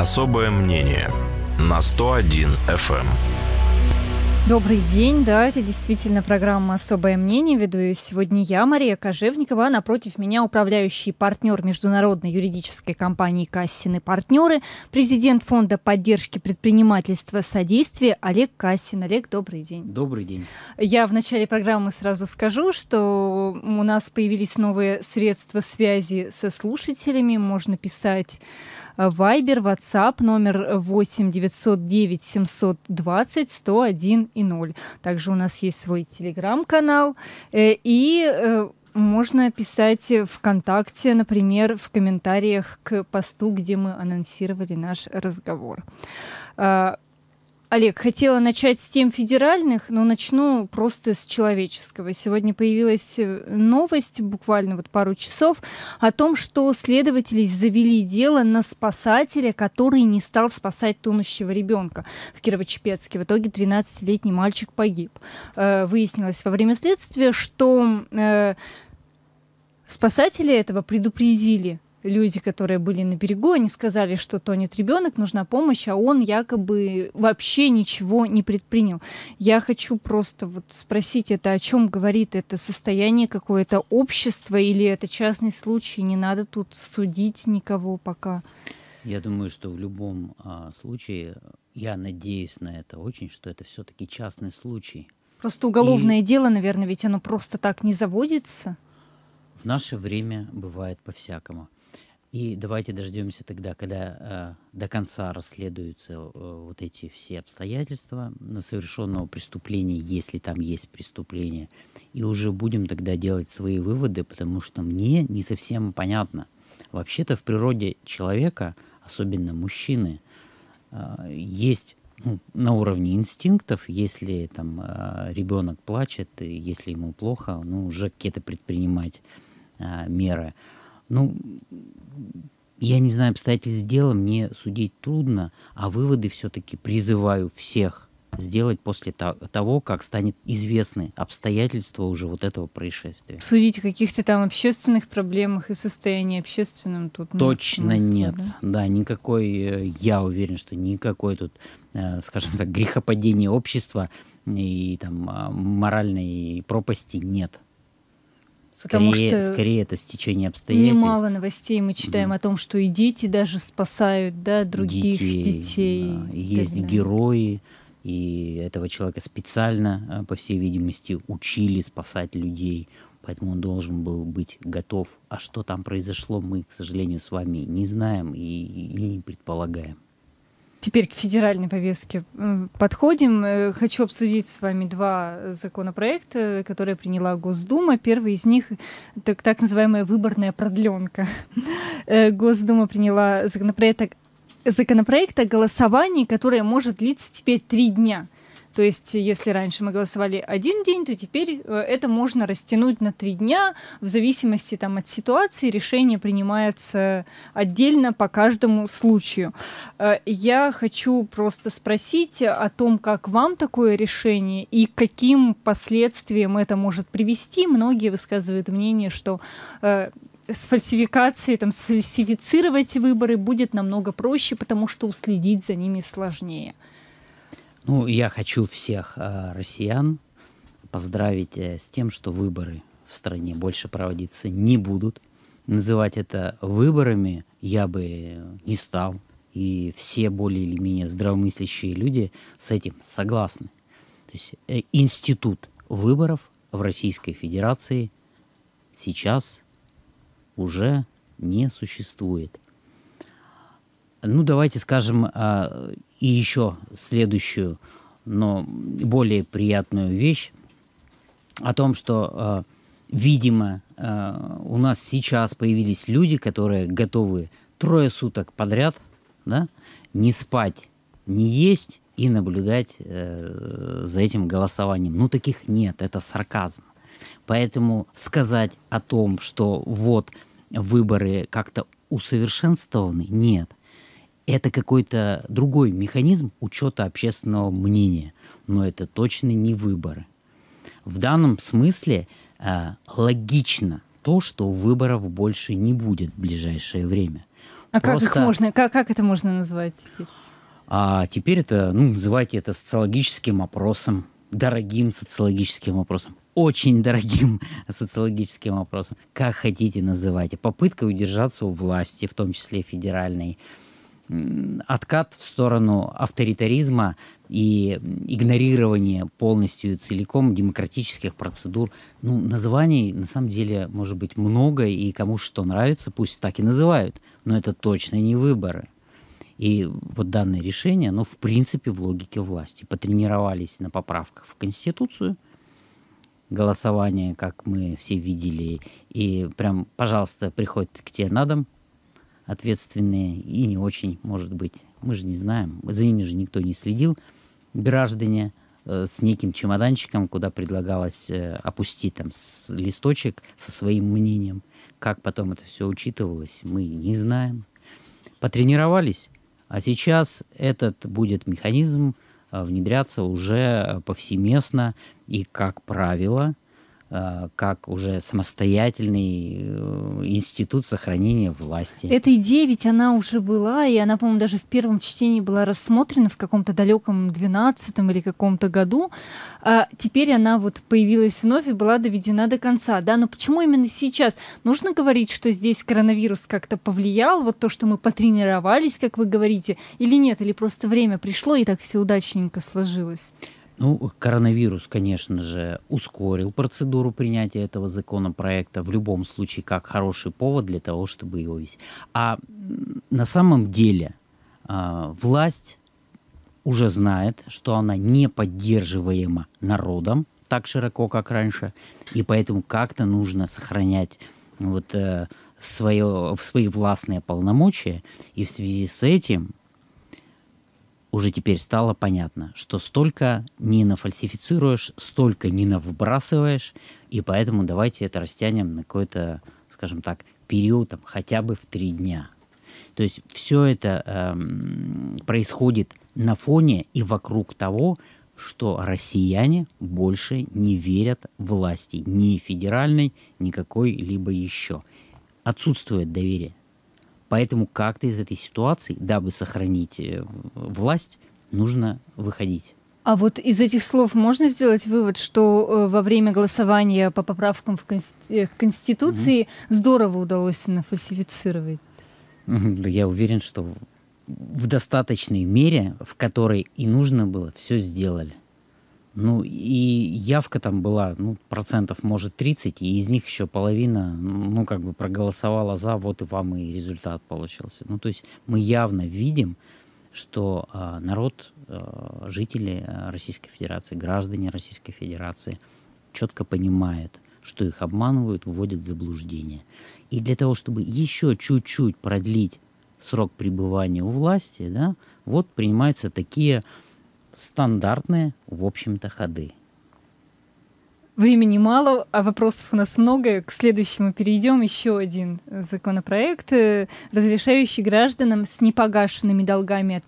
Особое мнение на 101 FM. Добрый день, да, это действительно программа «Особое мнение». Веду ее сегодня я, Мария Кожевникова, а напротив меня управляющий партнер международной юридической компании «Кассин и партнеры», президент Фонда поддержки предпринимательства «Содействие» Олег Кассин. Олег, добрый день. Добрый день. Я в начале программы сразу скажу, что у нас появились новые средства связи со слушателями. Можно писать Вайбер, WhatsApp номер 8 909 720 101 и 0. Также у нас есть свой телеграм-канал. Э, и э, можно писать ВКонтакте, например, в комментариях к посту, где мы анонсировали наш разговор. Олег, хотела начать с тем федеральных, но начну просто с человеческого. Сегодня появилась э, новость, буквально вот пару часов, о том, что следователи завели дело на спасателя, который не стал спасать тонущего ребенка в Кирово-Чепецке. В итоге 13-летний мальчик погиб. Э, выяснилось во время следствия, что э, спасатели этого предупредили люди, которые были на берегу, они сказали, что тонет ребенок, нужна помощь, а он якобы вообще ничего не предпринял. Я хочу просто вот спросить, это о чем говорит? Это состояние какое-то общества или это частный случай? Не надо тут судить никого пока. Я думаю, что в любом а, случае, я надеюсь на это очень, что это все-таки частный случай. Просто уголовное И... дело, наверное, ведь оно просто так не заводится. В наше время бывает по-всякому. И давайте дождемся тогда, когда э, до конца расследуются э, вот эти все обстоятельства совершенного преступления, если там есть преступление, и уже будем тогда делать свои выводы, потому что мне не совсем понятно. Вообще-то в природе человека, особенно мужчины, э, есть ну, на уровне инстинктов, если там э, ребенок плачет, если ему плохо, ну уже какие-то предпринимать э, меры. Ну, я не знаю обстоятельств дела, мне судить трудно, а выводы все-таки призываю всех сделать после того, как станет известны обстоятельства уже вот этого происшествия. Судить о каких-то там общественных проблемах и состоянии общественном тут Точно нет. нет. Да? да, никакой, э, я уверен, что никакой тут, э, скажем так, грехопадения общества и там а, моральной пропасти нет. Потому скорее, что скорее это стечение обстоятельств. Немало новостей мы читаем mm. о том, что и дети даже спасают да, других детей. детей да. Есть герои, и этого человека специально, а, по всей видимости, учили спасать людей. Поэтому он должен был быть готов. А что там произошло, мы, к сожалению, с вами не знаем и, и не предполагаем. Теперь к федеральной повестке подходим. Э, хочу обсудить с вами два законопроекта, которые приняла Госдума. Первый из них так, так называемая выборная продленка. Э, Госдума приняла законопроект, законопроект о голосовании, которое может длиться теперь три дня – то есть, если раньше мы голосовали один день, то теперь э, это можно растянуть на три дня. В зависимости там, от ситуации решение принимается отдельно по каждому случаю. Э, я хочу просто спросить о том, как вам такое решение и каким последствиям это может привести. Многие высказывают мнение, что э, с фальсификацией, там, сфальсифицировать выборы будет намного проще, потому что уследить за ними сложнее. Ну, я хочу всех э, россиян поздравить э, с тем, что выборы в стране больше проводиться не будут. Называть это выборами я бы не стал. И все более или менее здравомыслящие люди с этим согласны. То есть э, институт выборов в Российской Федерации сейчас уже не существует. Ну, давайте скажем, а, и еще следующую, но более приятную вещь о том, что, а, видимо, а, у нас сейчас появились люди, которые готовы трое суток подряд да, не спать, не есть и наблюдать э, за этим голосованием. Ну, таких нет, это сарказм. Поэтому сказать о том, что вот выборы как-то усовершенствованы, нет это какой-то другой механизм учета общественного мнения, но это точно не выборы. В данном смысле э, логично то, что выборов больше не будет в ближайшее время. А Просто... как их можно, как, как это можно назвать теперь? А теперь это, ну, называйте это социологическим опросом, дорогим социологическим опросом, очень дорогим социологическим опросом, как хотите называйте, попытка удержаться у власти, в том числе федеральной, откат в сторону авторитаризма и игнорирование полностью и целиком демократических процедур. Ну, названий на самом деле может быть много, и кому что нравится, пусть так и называют, но это точно не выборы. И вот данное решение, оно в принципе в логике власти. Потренировались на поправках в Конституцию, голосование, как мы все видели, и прям, пожалуйста, приходит к тебе на дом, ответственные и не очень, может быть, мы же не знаем, за ними же никто не следил, граждане э, с неким чемоданчиком, куда предлагалось э, опустить там листочек со своим мнением. Как потом это все учитывалось, мы не знаем. Потренировались, а сейчас этот будет механизм э, внедряться уже повсеместно и, как правило, как уже самостоятельный э, институт сохранения власти. Эта идея ведь она уже была, и она, по-моему, даже в первом чтении была рассмотрена в каком-то далеком 12 или каком-то году. А теперь она вот появилась вновь и была доведена до конца. Да? Но почему именно сейчас? Нужно говорить, что здесь коронавирус как-то повлиял, вот то, что мы потренировались, как вы говорите, или нет? Или просто время пришло, и так все удачненько сложилось? Ну, коронавирус, конечно же, ускорил процедуру принятия этого законопроекта в любом случае как хороший повод для того, чтобы его вести. А на самом деле э, власть уже знает, что она не поддерживаема народом так широко, как раньше, и поэтому как-то нужно сохранять вот э, свое, свои властные полномочия, и в связи с этим уже теперь стало понятно, что столько не нафальсифицируешь, столько не навбрасываешь, и поэтому давайте это растянем на какой-то, скажем так, период там, хотя бы в три дня. То есть все это эм, происходит на фоне и вокруг того, что россияне больше не верят власти, ни федеральной, ни какой-либо еще. Отсутствует доверие. Поэтому как-то из этой ситуации, дабы сохранить э, власть, нужно выходить. А вот из этих слов можно сделать вывод, что э, во время голосования по поправкам в э, Конституции угу. здорово удалось нафальсифицировать? Я уверен, что в достаточной мере, в которой и нужно было, все сделали. Ну, и явка там была, ну, процентов, может, 30, и из них еще половина, ну, как бы проголосовала за, вот и вам и результат получился. Ну, то есть мы явно видим, что э, народ, э, жители Российской Федерации, граждане Российской Федерации четко понимают, что их обманывают, вводят в заблуждение. И для того, чтобы еще чуть-чуть продлить срок пребывания у власти, да, вот принимаются такие стандартные, в общем-то, ходы. Времени мало, а вопросов у нас много. К следующему перейдем. Еще один законопроект, э, разрешающий гражданам с непогашенными долгами от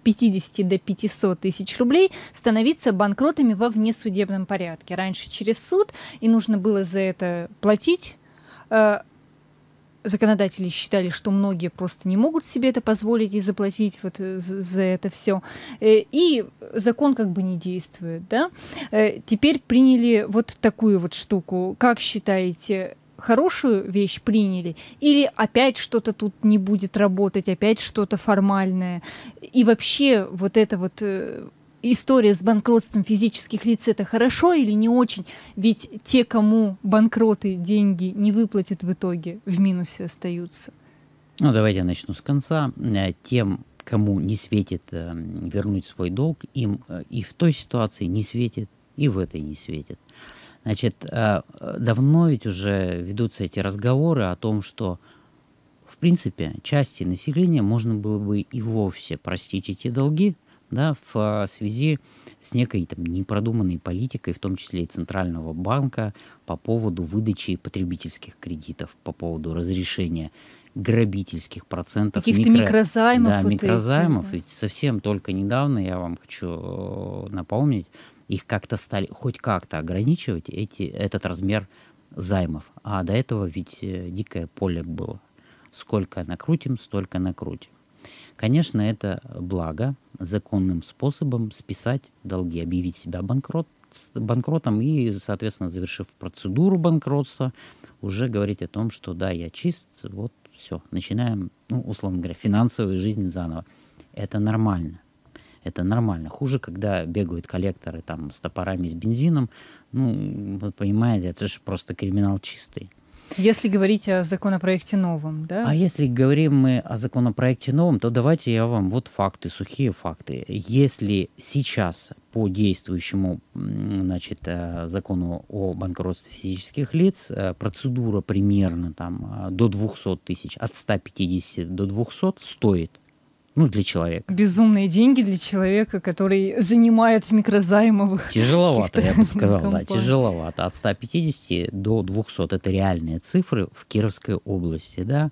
50 до 500 тысяч рублей становиться банкротами во внесудебном порядке. Раньше через суд, и нужно было за это платить э, законодатели считали, что многие просто не могут себе это позволить и заплатить вот э, за это все. Э, и закон как бы не действует, да. Э, теперь приняли вот такую вот штуку. Как считаете, хорошую вещь приняли, или опять что-то тут не будет работать, опять что-то формальное. И вообще вот это вот история с банкротством физических лиц это хорошо или не очень? Ведь те, кому банкроты деньги не выплатят в итоге, в минусе остаются. Ну, давайте я начну с конца. Э, тем, кому не светит э, вернуть свой долг, им э, и в той ситуации не светит, и в этой не светит. Значит, давно ведь уже ведутся эти разговоры о том, что в принципе части населения можно было бы и вовсе простить эти долги, да, в а, связи с некой там, непродуманной политикой, в том числе и Центрального банка, по поводу выдачи потребительских кредитов, по поводу разрешения грабительских процентов. Каких-то микро... микрозаймов. Да, вот микрозаймов. Эти, да. Ведь совсем только недавно, я вам хочу э, напомнить, их как-то стали хоть как-то ограничивать, эти, этот размер займов. А до этого ведь э, дикое поле было Сколько накрутим, столько накрутим. Конечно, это благо законным способом списать долги, объявить себя банкрот, банкротом и, соответственно, завершив процедуру банкротства, уже говорить о том, что да, я чист, вот все, начинаем, ну, условно говоря, финансовую жизнь заново. Это нормально. Это нормально. Хуже, когда бегают коллекторы там с топорами, с бензином. Ну, вы понимаете, это же просто криминал чистый. Если говорить о законопроекте новом, да? А если говорим мы о законопроекте новом, то давайте я вам вот факты, сухие факты. Если сейчас по действующему значит, э, закону о банкротстве физических лиц э, процедура примерно там, э, до 200 тысяч, от 150 до 200 стоит ну, для человека. Безумные деньги для человека, который занимает в микрозаймовых. Тяжеловато, я бы сказал, да, тяжеловато. От 150 до 200 это реальные цифры в Кировской области, да.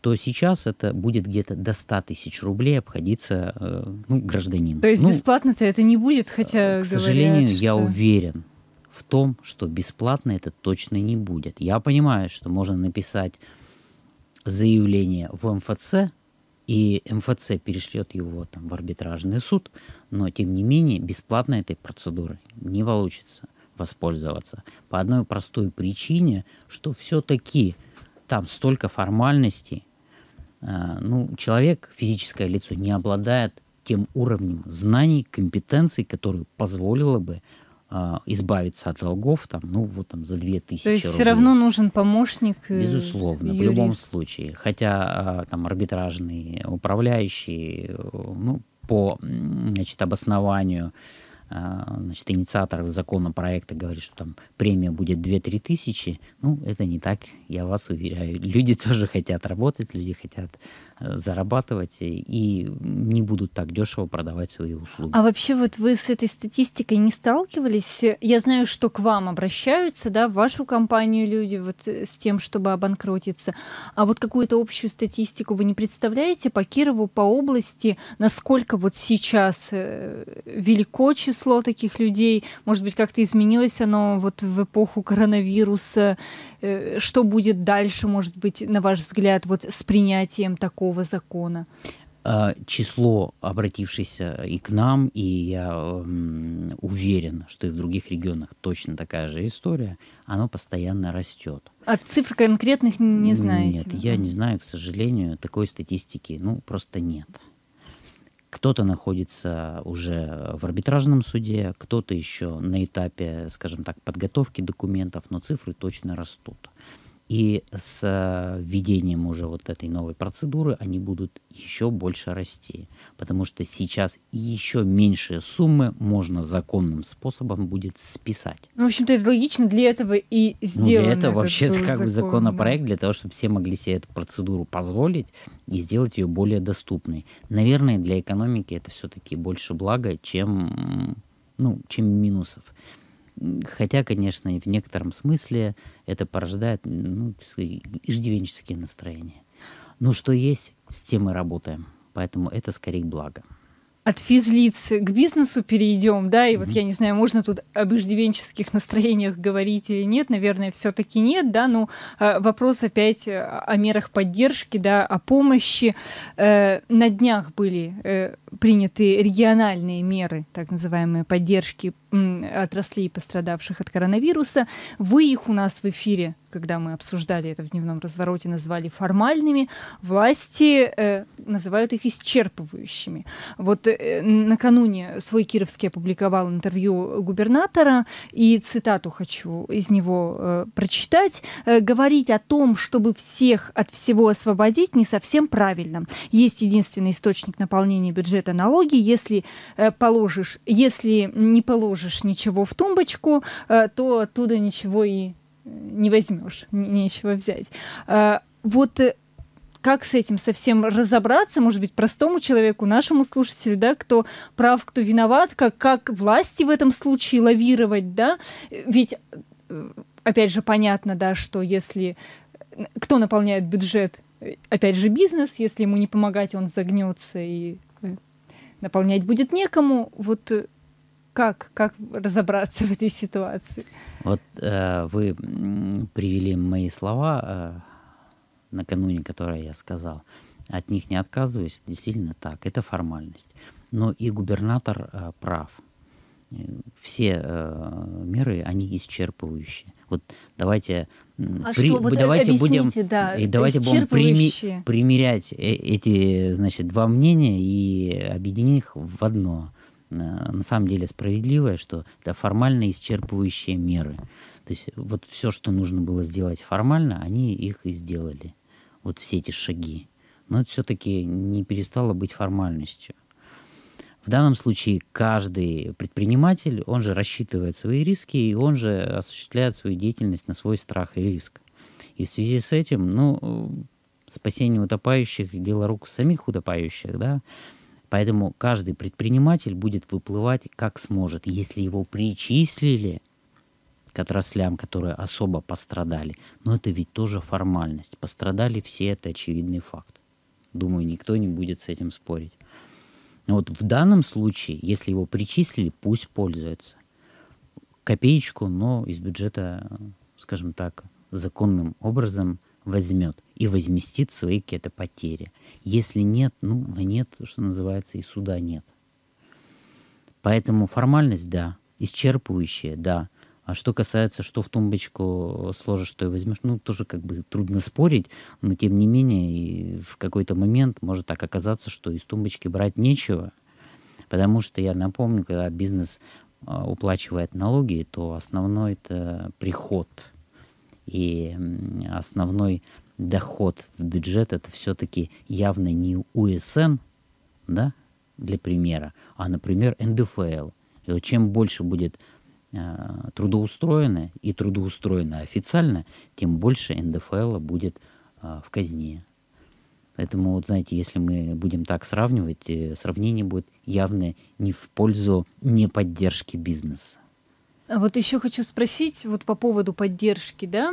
То сейчас это будет где-то до 100 тысяч рублей обходиться э, ну, гражданину. То есть ну, бесплатно-то это не будет, хотя К сожалению, что... я уверен в том, что бесплатно это точно не будет. Я понимаю, что можно написать заявление в МФЦ, и МФЦ перешлет его там, в арбитражный суд, но тем не менее бесплатно этой процедурой не получится воспользоваться. По одной простой причине, что все-таки там столько формальностей. Э, ну, человек, физическое лицо, не обладает тем уровнем знаний, компетенций, который позволило бы избавиться от долгов там, ну вот там за 2000 То есть рублей. все равно нужен помощник. Э, Безусловно, юрист. в любом случае. Хотя а, там арбитражный управляющий, э, ну по значит, обоснованию а, значит, инициатор законопроекта говорит, что там премия будет 2-3 тысячи. Ну, это не так, я вас уверяю. Люди тоже хотят работать, люди хотят э, зарабатывать и не будут так дешево продавать свои услуги. А вообще вот вы с этой статистикой не сталкивались? Я знаю, что к вам обращаются, да, в вашу компанию люди вот э, с тем, чтобы обанкротиться. А вот какую-то общую статистику вы не представляете по Кирову, по области, насколько вот сейчас э, велико число число таких людей? Может быть, как-то изменилось оно вот в эпоху коронавируса? Э, что будет дальше, может быть, на ваш взгляд, вот с принятием такого закона? А, число обратившихся и к нам, и я уверен, что и в других регионах точно такая же история, оно постоянно растет. А цифр конкретных не знаете? Нет, я не знаю, к сожалению, такой статистики, ну, просто нет. Кто-то находится уже в арбитражном суде, кто-то еще на этапе, скажем так, подготовки документов, но цифры точно растут. И с э, введением уже вот этой новой процедуры они будут еще больше расти, потому что сейчас еще меньшие суммы можно законным способом будет списать. Ну, в общем-то, это логично, для этого и сделано. Ну, для этого вообще это как бы законопроект, да. для того, чтобы все могли себе эту процедуру позволить и сделать ее более доступной. Наверное, для экономики это все-таки больше блага, чем, ну, чем минусов. Хотя, конечно, в некотором смысле это порождает ну, иждивенческие настроения. Но что есть, с тем мы работаем. Поэтому это скорее благо от физлиц к бизнесу перейдем, да, и mm-hmm. вот я не знаю, можно тут об иждивенческих настроениях говорить или нет, наверное, все-таки нет, да, но э, вопрос опять о мерах поддержки, да, о помощи. Э, на днях были э, приняты региональные меры, так называемые поддержки отраслей, пострадавших от коронавируса. Вы их у нас в эфире когда мы обсуждали это в дневном развороте, назвали формальными, власти э, называют их исчерпывающими. Вот э, накануне свой Кировский опубликовал интервью губернатора, и цитату хочу из него э, прочитать. Э, «Говорить о том, чтобы всех от всего освободить, не совсем правильно. Есть единственный источник наполнения бюджета налоги. Если э, положишь, если не положишь ничего в тумбочку, э, то оттуда ничего и не возьмешь, нечего взять. Вот э, как с этим совсем разобраться, может быть, простому человеку, нашему слушателю, да, кто прав, кто виноват, как, как власти в этом случае лавировать, да, ведь, э, опять же, понятно, да, что если кто наполняет бюджет, опять же, бизнес, если ему не помогать, он загнется и э, наполнять будет некому, вот как, как разобраться в этой ситуации? Вот э, вы привели мои слова, э, накануне, которые я сказал, от них не отказываюсь, действительно так, это формальность. Но и губернатор э, прав. Все э, меры, они исчерпывающие. Вот давайте, а при, что, вот давайте будем, да, и давайте будем прими, примерять э, эти, значит, два мнения и объединить их в одно. На самом деле справедливое, что это формально исчерпывающие меры. То есть вот все, что нужно было сделать формально, они их и сделали. Вот все эти шаги. Но это все-таки не перестало быть формальностью. В данном случае каждый предприниматель, он же рассчитывает свои риски, и он же осуществляет свою деятельность на свой страх и риск. И в связи с этим, ну, спасение утопающих – дело рук самих утопающих, да, Поэтому каждый предприниматель будет выплывать как сможет. Если его причислили к отраслям, которые особо пострадали, но это ведь тоже формальность. Пострадали все, это очевидный факт. Думаю, никто не будет с этим спорить. Вот в данном случае, если его причислили, пусть пользуется. Копеечку, но из бюджета, скажем так, законным образом возьмет и возместит свои какие-то потери. Если нет, ну, нет, что называется, и суда нет. Поэтому формальность, да, исчерпывающая, да. А что касается, что в тумбочку сложишь, что и возьмешь, ну, тоже как бы трудно спорить, но тем не менее в какой-то момент может так оказаться, что из тумбочки брать нечего, потому что я напомню, когда бизнес а, уплачивает налоги, то основной это приход. И основной доход в бюджет это все-таки явно не УСН, да, для примера, а, например, НДФЛ. И вот чем больше будет Э, трудоустроены и трудоустроены официально, тем больше НДФЛ будет э, в казне. Поэтому, вот знаете, если мы будем так сравнивать, э, сравнение будет явно не в пользу неподдержки бизнеса. А вот еще хочу спросить вот по поводу поддержки, да,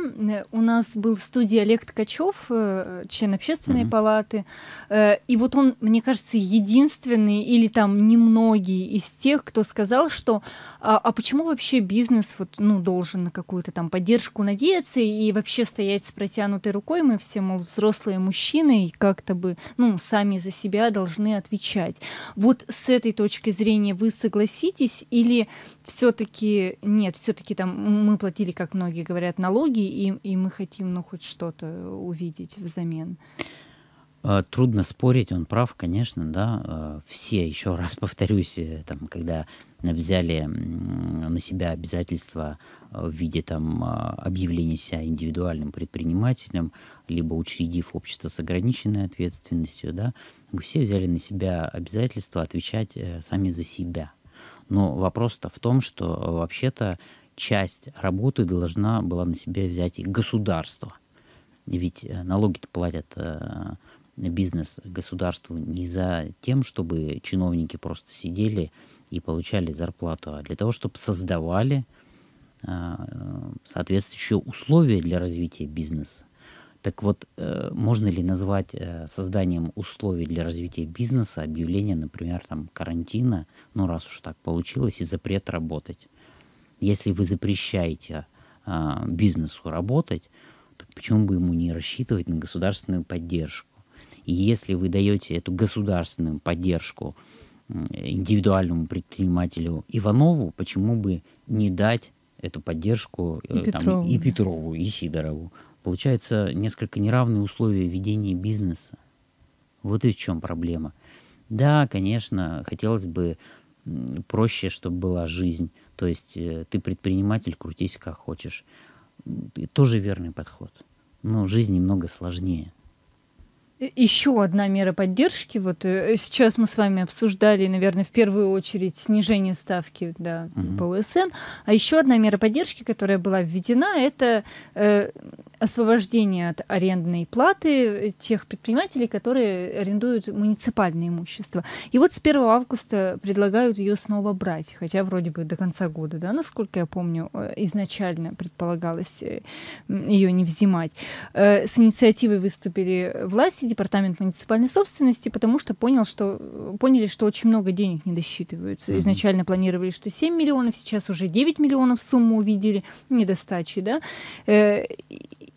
у нас был в студии Олег Ткачев, э, член общественной mm-hmm. палаты, э, и вот он, мне кажется, единственный или там немногие из тех, кто сказал, что а, а почему вообще бизнес вот ну должен на какую-то там поддержку надеяться и вообще стоять с протянутой рукой, мы все мол взрослые мужчины и как-то бы ну сами за себя должны отвечать. Вот с этой точки зрения вы согласитесь или все-таки нет, все-таки там мы платили, как многие говорят, налоги, и, и мы хотим, ну, хоть что-то увидеть взамен. А, трудно спорить, он прав, конечно, да. А, все, еще раз повторюсь, э, там, когда взяли на себя обязательства в виде там, объявления себя индивидуальным предпринимателем, либо учредив общество с ограниченной ответственностью, да, мы все взяли на себя обязательства отвечать э, сами за себя – но вопрос-то в том, что э, вообще-то часть работы должна была на себя взять и государство. Ведь э, налоги платят э, бизнес государству не за тем, чтобы чиновники просто сидели и получали зарплату, а для того, чтобы создавали соответствующие условия для развития бизнеса. Так вот, э, можно ли назвать э, созданием условий для развития бизнеса объявление, например, там, карантина, ну, раз уж так получилось, и запрет работать? Если вы запрещаете а, бизнесу работать, так почему бы ему не рассчитывать на государственную поддержку? И если вы даете эту государственную поддержку индивидуальному предпринимателю Иванову, почему бы не дать эту поддержку и, э, там, Петрову. и Петрову, и Сидорову? Получается несколько неравные условия ведения бизнеса. Вот и в чем проблема. Да, конечно, хотелось бы проще, чтобы была жизнь. То есть э, ты предприниматель, крутись как хочешь. Тоже верный подход. Но жизнь немного сложнее. Еще одна мера поддержки. Вот э, сейчас мы с вами обсуждали, наверное, в первую очередь снижение ставки да, угу. по УСН. А еще одна мера поддержки, которая была введена, это э, освобождение от арендной платы тех предпринимателей, которые арендуют муниципальное имущество. И вот с 1 августа предлагают ее снова брать, хотя вроде бы до конца года, да, насколько я помню, э, изначально предполагалось э, ее не взимать. С инициативой выступили власти департамент муниципальной собственности, потому что понял, что, поняли, что очень много денег не досчитываются. Mm-hmm. Изначально планировали, что 7 миллионов, сейчас уже 9 миллионов сумму увидели недостачи, да. Э,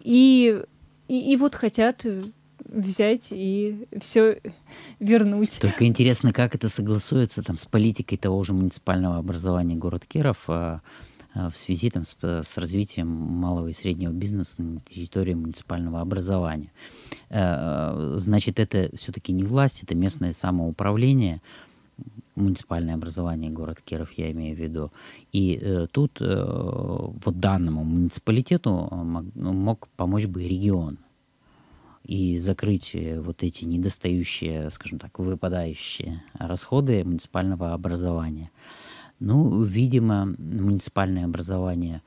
и и, и вот хотят взять и все вернуть. Только интересно, как это согласуется там, с политикой того же муниципального образования город Киров а, в связи там, с, с развитием малого и среднего бизнеса на территории муниципального образования. А, значит, это все-таки не власть, это местное самоуправление, муниципальное образование город Киров, я имею в виду. И э, тут э, вот данному муниципалитету мог, мог помочь бы регион и закрыть э, вот эти недостающие, скажем так, выпадающие расходы муниципального образования. Ну, видимо, муниципальное образование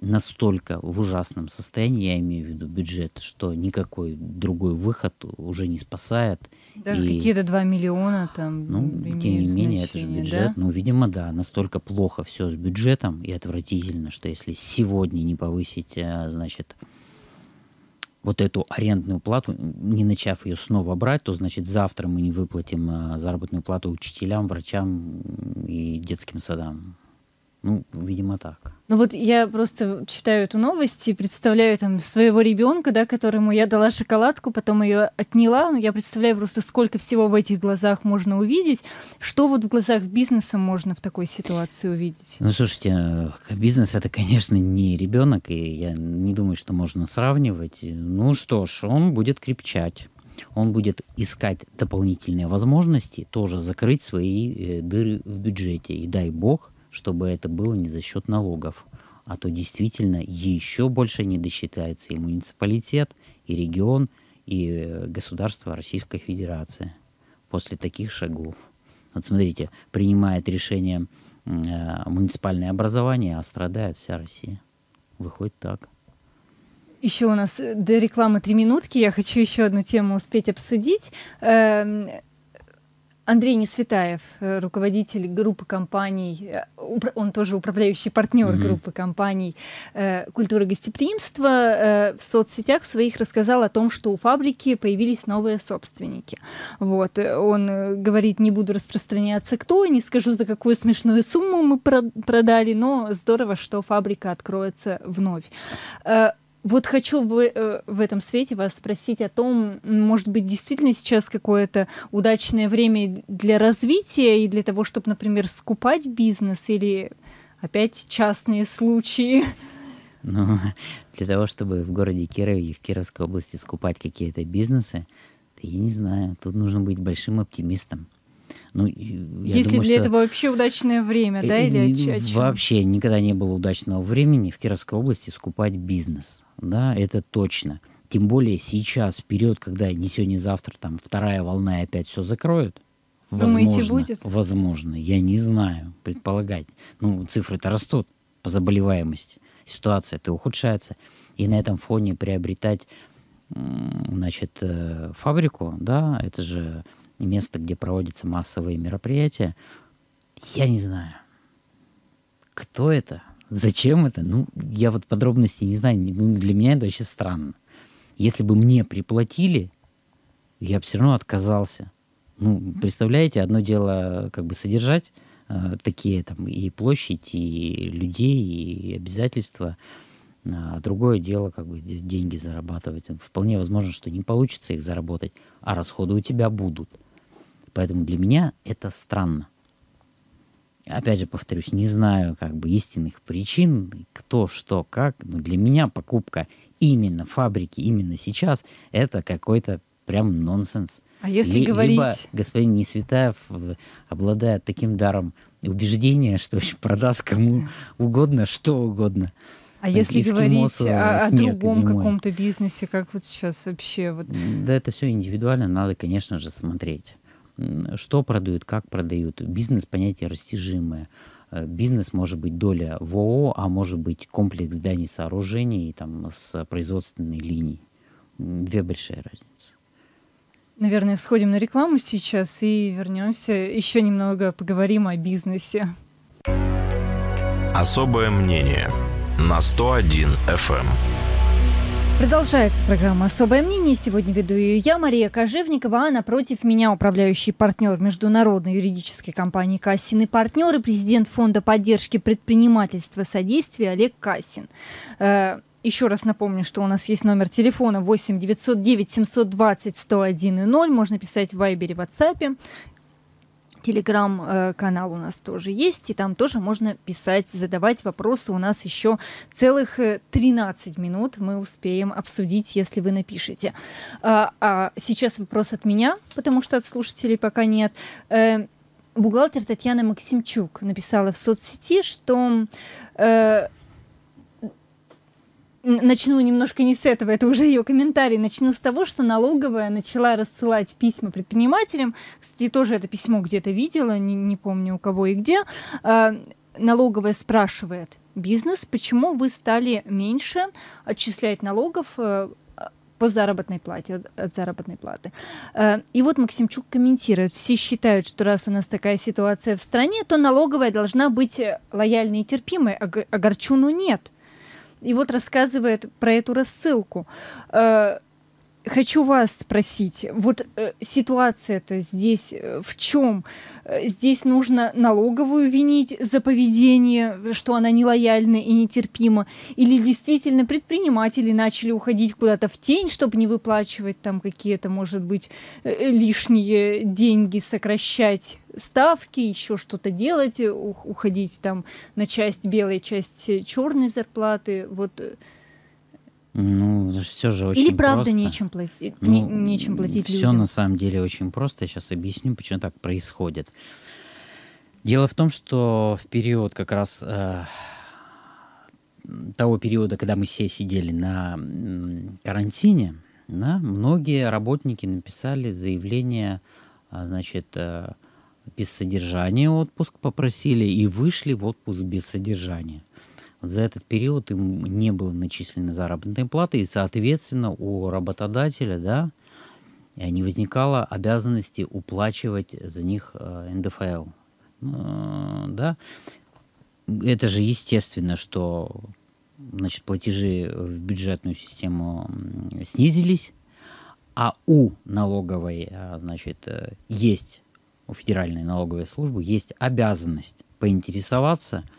настолько в ужасном состоянии, я имею в виду бюджет, что никакой другой выход уже не спасает. Даже и, какие-то 2 миллиона там Ну, тем не менее, это же бюджет. Да? Ну, видимо, да, настолько плохо все с бюджетом и отвратительно, что если сегодня не повысить, э, значит, вот эту арендную плату, не начав ее снова брать, то значит завтра мы не выплатим а, заработную плату учителям, врачам и детским садам. Ну, видимо, так. Ну вот я просто читаю эту новость и представляю там своего ребенка, да, которому я дала шоколадку, потом ее отняла. Ну, я представляю просто, сколько всего в этих глазах можно увидеть. Что вот в глазах бизнеса можно в такой ситуации увидеть? Ну, слушайте, э, бизнес это, конечно, не ребенок, и я не думаю, что можно сравнивать. Ну что ж, он будет крепчать он будет искать дополнительные возможности тоже закрыть свои э, дыры в бюджете. И дай бог, чтобы это было не за счет налогов. А то действительно еще больше не досчитается и муниципалитет, и регион, и э, государство Российской Федерации после таких шагов. Вот смотрите, принимает решение э, муниципальное образование, а страдает вся Россия. Выходит так. Еще у нас э, до рекламы три минутки. Я хочу еще одну тему успеть обсудить. Эм, Андрей Несветаев, э, руководитель группы компаний, э, он тоже управляющий партнер mm-hmm. группы компаний э, культуры гостеприимства, в соцсетях своих рассказал о том, что у фабрики появились новые собственники. Вот. Он говорит, не буду распространяться кто, не скажу, за какую смешную сумму мы продали, но здорово, что фабрика откроется вновь. Вот хочу в, э, в этом свете вас спросить о том, может быть, действительно сейчас какое-то удачное время для развития и для того, чтобы, например, скупать бизнес или опять частные случаи? Ну, для того, чтобы в городе Кирове и в Кировской области скупать какие-то бизнесы, я не знаю, тут нужно быть большим оптимистом. Ну, Есть думаю, для что... этого вообще удачное время, да, или о, о Вообще никогда не было удачного времени в Кировской области скупать бизнес, да, это точно. Тем более сейчас, в период, когда не сегодня, не завтра, там вторая волна опять все закроют, Думаете, возможно, будет? Возможно, я не знаю, предполагать. Ну, цифры-то растут по заболеваемости, ситуация-то ухудшается. И на этом фоне приобретать, значит, э, фабрику, да, это же место, где проводятся массовые мероприятия. Я не знаю, кто это, зачем это. Ну, я вот подробностей не знаю. Ну, для меня это вообще странно. Если бы мне приплатили, я бы все равно отказался. Ну, представляете, одно дело как бы содержать э, такие там и площадь, и людей, и обязательства, а другое дело как бы здесь деньги зарабатывать. Вполне возможно, что не получится их заработать, а расходы у тебя будут. Поэтому для меня это странно. Опять же, повторюсь, не знаю как бы истинных причин, кто, что, как, но для меня покупка именно фабрики, именно сейчас, это какой-то прям нонсенс. А если Ли, говорить... Либо господин Несветаев э, обладает таким даром убеждения, что продаст кому угодно, что угодно. А если говорить о, о другом каком-то бизнесе, как вот сейчас вообще? Вот... Да это все индивидуально, надо, конечно же, смотреть что продают, как продают. Бизнес понятие растяжимое. Э, бизнес может быть доля в ООО, а может быть комплекс зданий, сооружений там, с производственной линией. Две большие разницы. Наверное, сходим на рекламу сейчас и вернемся. Еще немного поговорим о бизнесе. Особое мнение на 101 FM. Продолжается программа «Особое мнение». Сегодня веду ее я, Мария Кожевникова, а напротив меня управляющий партнер международной юридической компании «Кассин» и партнер и президент Фонда поддержки предпринимательства содействия Олег Кассин. Э, еще раз напомню, что у нас есть номер телефона 8 909 720 101 и 0. Можно писать в Вайбере, в WhatsApp. Телеграм-канал у нас тоже есть, и там тоже можно писать, задавать вопросы. У нас еще целых 13 минут мы успеем обсудить, если вы напишете. А, а сейчас вопрос от меня, потому что от слушателей пока нет. Э, бухгалтер Татьяна Максимчук написала в соцсети, что э, начну немножко не с этого, это уже ее комментарий, начну с того, что налоговая начала рассылать письма предпринимателям, кстати, тоже это письмо где-то видела, не, не помню у кого и где, э, налоговая спрашивает, бизнес, почему вы стали меньше отчислять налогов э, по заработной плате, от, от заработной платы. Э, и вот Максимчук комментирует, все считают, что раз у нас такая ситуация в стране, то налоговая должна быть лояльной и терпимой, а Горчуну нет. И вот рассказывает про эту рассылку. Э, хочу вас спросить, вот э, ситуация-то здесь э, в чем? Э, здесь нужно налоговую винить за поведение, что она нелояльна и нетерпима, или действительно предприниматели начали уходить куда-то в тень, чтобы не выплачивать там какие-то, может быть, э, лишние деньги, сокращать ставки, еще что-то делать, уходить там на часть белой, часть черной зарплаты, вот ну, все же очень Или правда просто. нечем платить, ну, не, нечем платить все людям? на самом деле очень просто. Я сейчас объясню, почему так происходит. Дело в том, что в период как раз э, того периода, когда мы все сидели на карантине, да, многие работники написали заявление, а, значит, э, без содержания отпуск попросили и вышли в отпуск без содержания за этот период им не было начислены заработной платы, и, соответственно, у работодателя, да, не возникало обязанности уплачивать за них э, НДФЛ. Э, да. Это же естественно, что значит, платежи в бюджетную систему снизились, а у налоговой, э, значит, есть, у Федеральной налоговой службы есть обязанность поинтересоваться –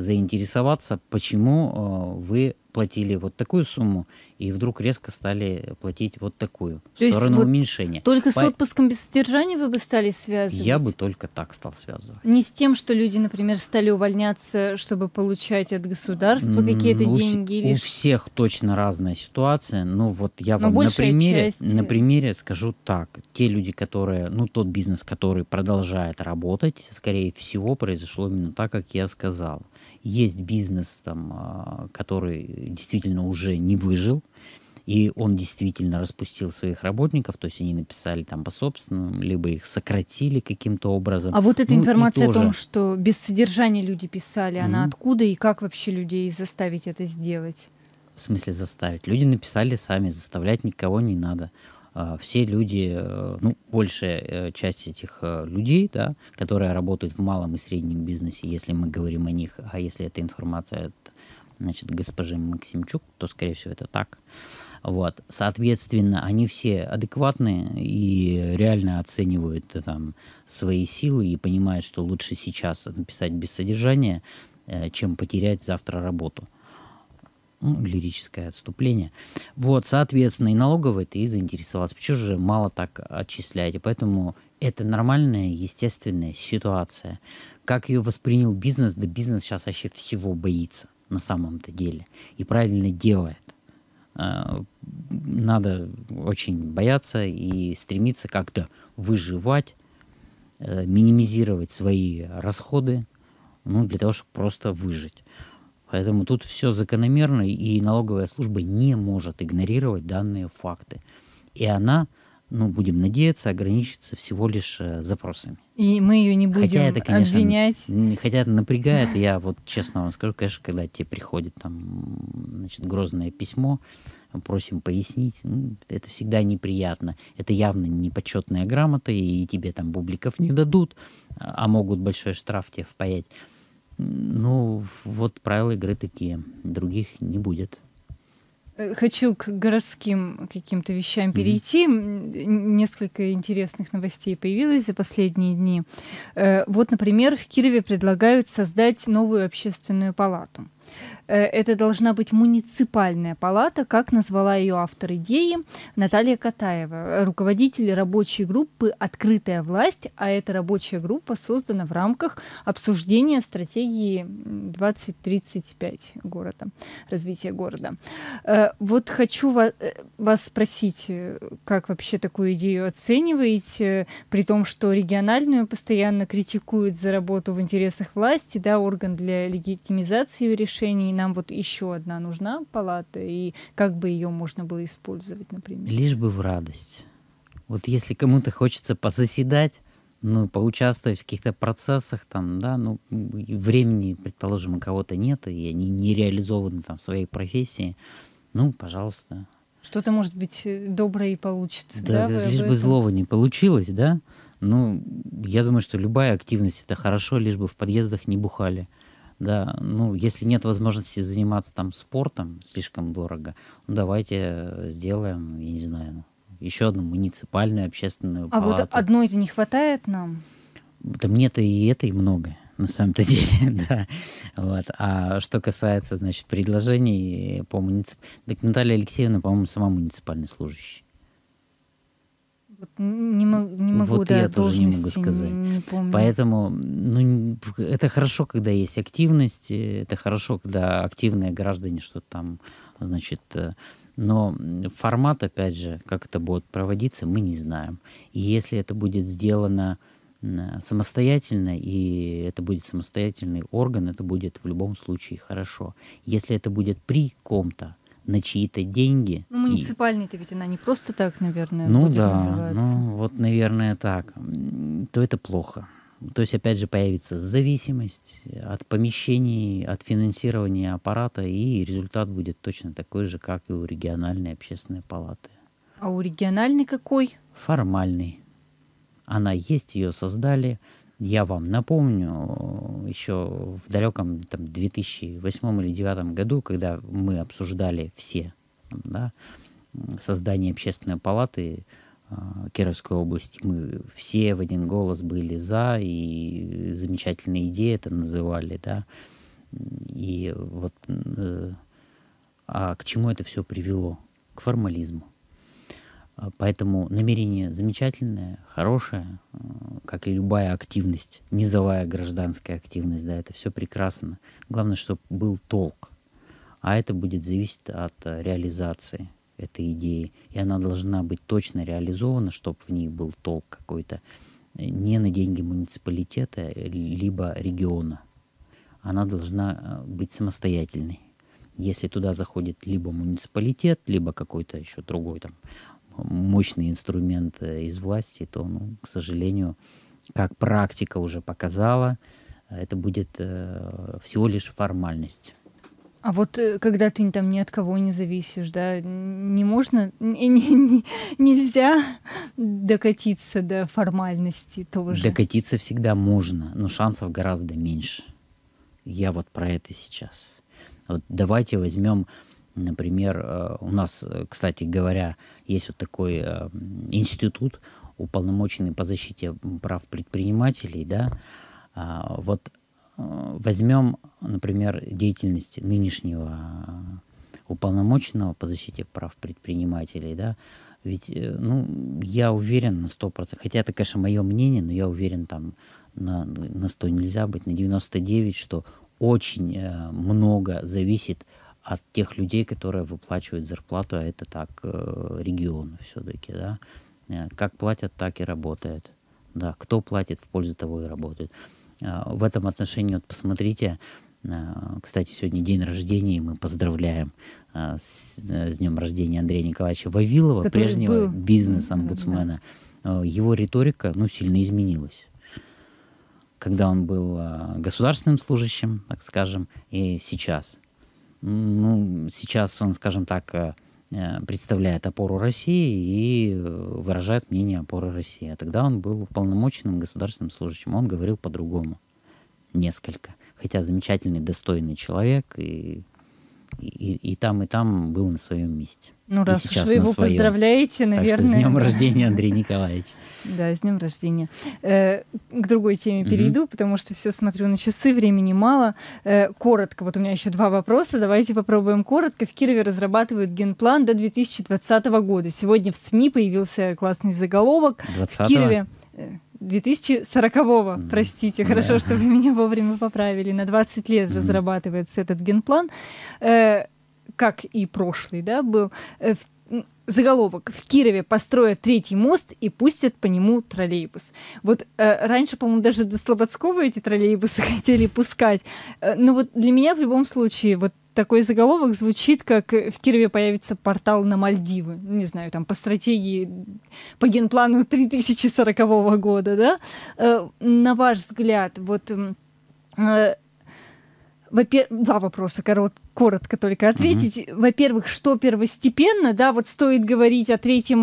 заинтересоваться, почему э, вы платили вот такую сумму и вдруг резко стали платить вот такую То в сторону вот уменьшения. Только По... с отпуском без содержания вы бы стали связывать? Я бы только так стал связывать. Не с тем, что люди, например, стали увольняться, чтобы получать от государства какие-то у деньги? Или... У всех точно разная ситуация. Ну вот я Но вам на примере, часть... на примере скажу так. Те люди, которые, ну тот бизнес, который продолжает работать, скорее всего, произошло именно так, как я сказал. Есть бизнес, там, а, который действительно уже не выжил, и он действительно распустил своих работников, то есть они написали там по собственному, либо их сократили каким-то образом. А вот эта ну, информация тоже... о том, что без содержания люди писали, mm-hmm. она откуда и как вообще людей заставить это сделать? В смысле заставить? Люди написали сами, заставлять никого не надо. А, все люди, э, ну, большая э, часть этих э, людей, да, которые работают в малом и среднем бизнесе, если мы говорим о них, а если эта информация от значит, госпожи Максимчук, то, скорее всего, это так. Вот. Соответственно, они все адекватные и реально оценивают там, свои силы и понимают, что лучше сейчас написать без содержания, чем потерять завтра работу ну, лирическое отступление. Вот, соответственно, и налоговая ты заинтересовалась. Почему же мало так отчисляете? Поэтому это нормальная, естественная ситуация. Как ее воспринял бизнес? Да бизнес сейчас вообще всего боится на самом-то деле. И правильно делает. А, надо очень бояться и стремиться как-то выживать, э, минимизировать свои расходы, ну, для того, чтобы просто выжить. Поэтому тут все закономерно, и налоговая служба не может игнорировать данные факты. И она, ну, будем надеяться, ограничится всего лишь э, запросами. И мы ее не будем хотя это, конечно, обвинять. Хотя это напрягает, я вот честно вам скажу, конечно, когда тебе приходит там, значит, грозное письмо, просим пояснить, ну, это всегда неприятно. Это явно непочетная грамота, и тебе там бубликов не дадут, а могут большой штраф тебе впаять. Ну, вот правила игры такие. Других не будет. Э, хочу к городским каким-то вещам перейти. Mm-hmm. Несколько интересных новостей появилось за последние дни. Э, вот, например, в Кирове предлагают создать новую общественную палату. Э, это должна быть муниципальная палата, как назвала ее автор идеи Наталья Катаева, руководитель рабочей группы «Открытая власть», а эта рабочая группа создана в рамках обсуждения стратегии 2035 города, развития города. Э, вот хочу э, вас спросить, как вообще такую идею оцениваете, при том, что региональную постоянно критикуют за работу в интересах власти, да, орган для легитимизации решений, нам вот еще одна нужна палата, и как бы ее можно было использовать, например? Лишь бы в радость. Вот если кому-то хочется позаседать, ну, поучаствовать в каких-то процессах, там, да, ну, времени, предположим, у кого-то нет, и они не реализованы там в своей профессии, ну, пожалуйста. Что-то, может быть, э, доброе и получится, да? Да, лишь бы злого не получилось, да? Ну, я думаю, что любая активность — это хорошо, лишь бы в подъездах не бухали да, ну, если нет возможности заниматься там спортом, слишком дорого, ну, давайте сделаем, я не знаю, еще одну муниципальную общественную а палату. А вот одной-то не хватает нам? Да мне-то и это и много на самом-то деле, да. Вот. А что касается, значит, предложений по муниципальному... Так Наталья Алексеевна, по-моему, сама муниципальный служащий. Вот не, не могу, вот да, я тоже не могу сказать. Не, помню. Поэтому ну, это хорошо, когда есть активность, э, это хорошо, когда активные граждане что-то там, значит, э, но формат, опять же, как это будет проводиться, мы не знаем. И если это будет сделано самостоятельно, и это будет самостоятельный орган, это будет в любом случае хорошо. Если это будет при ком-то, на чьи-то деньги. Ну, муниципальная-то ведь она не просто так, наверное, ну, будет да, называться. Ну, вот, наверное, так. То это плохо. То есть, опять же, появится зависимость от помещений, от финансирования аппарата, и результат будет точно такой же, как и у региональной общественной палаты. А у региональной какой? Формальный. Она есть, ее создали. Я вам напомню, еще в далеком там, 2008 или 2009 году, когда мы обсуждали все да, создание общественной палаты э, Кировской области, мы все в один голос были за, и замечательные идеи это называли, да, и вот э, а к чему это все привело? К формализму. А, поэтому намерение замечательное, хорошее, а, как и любая активность, низовая гражданская активность, да, это все прекрасно. Главное, чтобы был толк. А это будет зависеть от а, реализации этой идеи. И она должна быть точно реализована, чтобы в ней был толк какой-то. Не на деньги муниципалитета, либо региона. Она должна быть самостоятельной. Если туда заходит либо муниципалитет, либо какой-то еще другой там мощный инструмент э, из власти, то, ну, к сожалению, как практика уже показала, это будет э, всего лишь формальность. А вот э, когда ты там ни от кого не зависишь, да, не можно, не, не, нельзя докатиться до формальности тоже. Докатиться всегда можно, но шансов гораздо меньше. Я вот про это сейчас. Вот давайте возьмем Например, э, у нас, э, кстати говоря, есть вот такой э, институт, уполномоченный по защите прав предпринимателей, да, а, вот возьмем, например, деятельность нынешнего уполномоченного по защите прав предпринимателей, да, ведь, ну, я уверен на 100%, хотя это, конечно, мое мнение, но я уверен там на, на 100 нельзя быть, на 99, что очень много зависит от тех людей, которые выплачивают зарплату, а это так э, регион все-таки, да. Э, как платят, так и работает. Да, кто платит, в пользу того и работает. Э, в этом отношении, вот посмотрите, кстати, сегодня день рождения, и мы поздравляем с, с днем рождения Андрея Николаевича Вавилова, Который прежнего бизнес-омбудсмена. Да. Его риторика, ну, сильно изменилась когда он был государственным служащим, так скажем, и сейчас – ну, сейчас он, скажем так, э, э, представляет опору России и э, выражает мнение опоры России. А тогда он был полномоченным государственным служащим. Он говорил по-другому. Несколько. Хотя замечательный, достойный человек и и, и там, и там был на своем месте. Ну, раз уж вы его своем. поздравляете, наверное. Так что с днем рождения, Андрей Николаевич. Да, с днем рождения. Э, к другой теме перейду, потому что все смотрю на часы, времени мало. Э, коротко, вот у меня еще два вопроса, давайте попробуем коротко. В Кирове разрабатывают генплан до 2020 года. Сегодня в СМИ появился классный заголовок. 20 В Кирове 2040-го, mm. простите, хорошо, что вы меня вовремя поправили. На 20 лет разрабатывается этот генплан, э, как и прошлый, да, был. Э, заголовок «В Кирове построят третий мост и пустят по нему троллейбус». Вот э, раньше, по-моему, даже до Слободского эти троллейбусы хотели пускать. Э, но вот для меня в любом случае вот такой заголовок звучит, как в Кирове появится портал на Мальдивы. Не знаю, там по стратегии, по генплану 3040 года, да? Э, на ваш взгляд, вот э, два вопроса, корот, коротко только ответить. Mm-hmm. Во-первых, что первостепенно, да, вот стоит говорить о третьем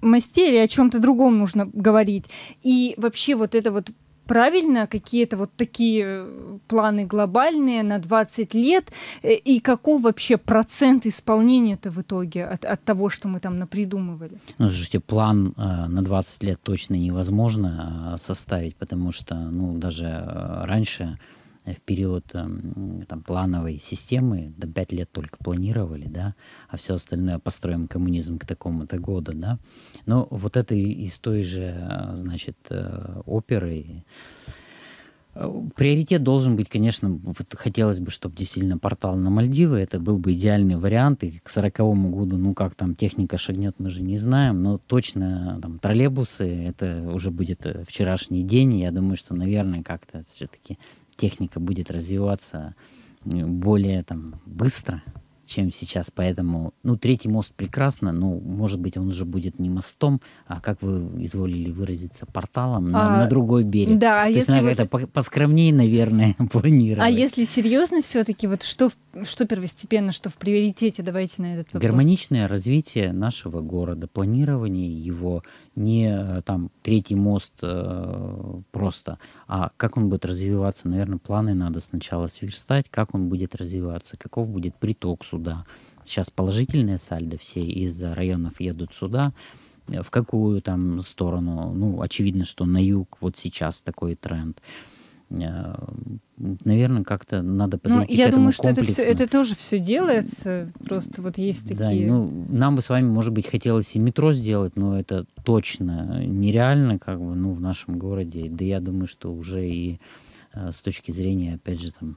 мосте или о чем-то другом нужно говорить. И вообще вот это вот правильно какие-то вот такие э, планы глобальные на 20 лет? Э, и каков вообще процент исполнения-то в итоге от, от того, что мы там напридумывали? Ну, слушайте, план э, на 20 лет точно невозможно э, составить, потому что, ну, даже э, раньше в период эм, там, плановой системы, до 5 лет только планировали, да, а все остальное построим коммунизм к такому-то году, да. Но вот это из той же, э, значит, э, оперы, э, Приоритет должен быть, конечно, вот хотелось бы, чтобы действительно портал на Мальдивы, это был бы идеальный вариант, и к сороковому году, ну как там техника шагнет, мы же не знаем, но точно там троллейбусы, это уже будет вчерашний день, я думаю, что, наверное, как-то все-таки техника будет развиваться э, более там, быстро, чем сейчас. Поэтому, ну, третий мост прекрасно, но, может быть, он уже будет не мостом, а, как вы изволили выразиться, порталом на, а, на другой берег. Да, а То если есть надо вот... это поскромнее, наверное, планировать. А если серьезно все-таки, вот что, что первостепенно, что в приоритете, давайте на этот вопрос. Гармоничное развитие нашего города, планирование его, не э, там третий мост э, просто, а как он будет развиваться, наверное, планы надо сначала сверстать, как он будет развиваться, каков будет приток сюда. Сейчас положительные сальдо, все из районов едут сюда, в какую там сторону, ну, очевидно, что на юг вот сейчас такой тренд. Э, наверное, как-то надо ну, подойти ну, я к этому думаю, что это, все, это тоже все делается, просто вот есть такие... Да, ну, нам бы с вами, может быть, хотелось и метро сделать, но это точно нереально, как бы, ну, в нашем городе. Да я думаю, что уже и э, с точки зрения, опять же, там,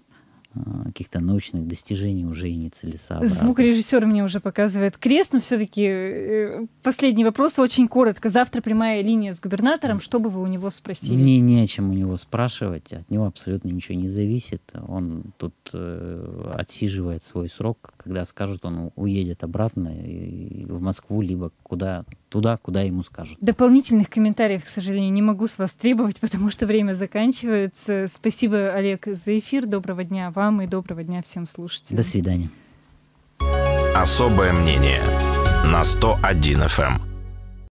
каких-то научных достижений уже и нецелесообразно. Звукорежиссер мне уже показывает крест, но все-таки э, последний вопрос очень коротко. Завтра прямая линия с губернатором, что бы вы у него спросили? Мне не о чем у него спрашивать, от него абсолютно ничего не зависит. Он тут э, отсиживает свой срок, когда скажут, он уедет обратно в Москву, либо куда туда, куда ему скажут. Дополнительных комментариев, к сожалению, не могу с вас требовать, потому что время заканчивается. Спасибо, Олег, за эфир. Доброго дня вам и доброго дня всем слушателям. До свидания. Особое мнение на 101 FM.